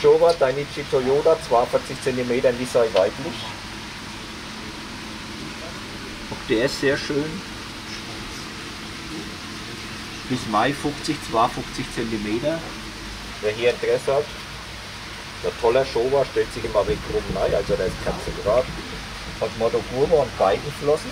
Showa Dainichi Toyota, 42 cm Nissan weiblich. Auch der ist sehr schön. Bis Mai 50, 52 cm. Wer hier Interesse hat, der toller Showa, stellt sich immer weg rum rein, also der ist katzengrad. Hat Moto Kurve und Geigenflossen.